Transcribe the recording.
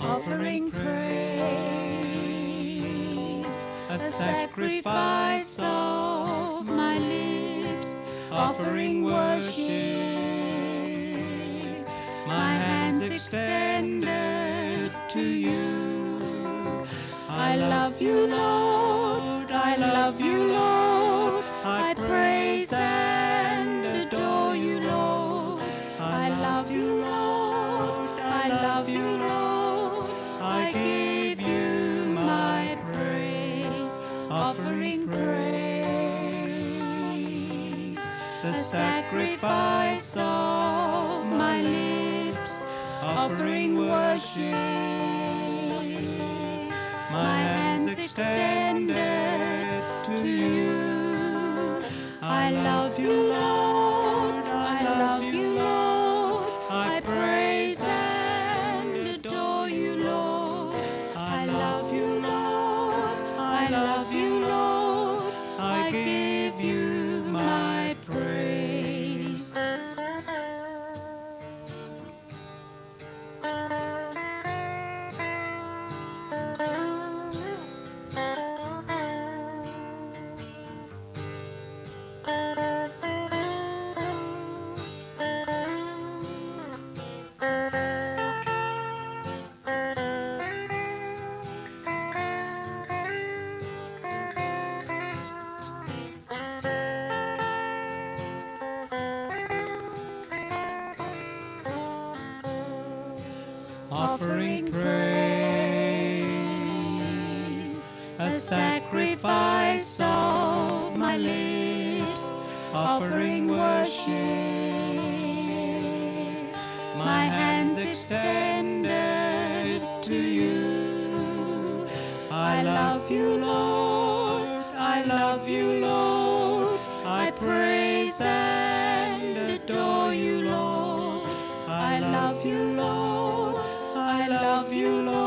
offering praise, a sacrifice of my lips, offering worship, my hands extended to you. I love you, Lord, offering praise, the sacrifice of my lips, offering worship, my hands extended I love you, Lord, I give you offering praise, a sacrifice of my lips, offering worship, my hands extended to you. I love you, Lord, I love you, Lord, I praise and adore you, Lord. I love you, Lord you, Lord.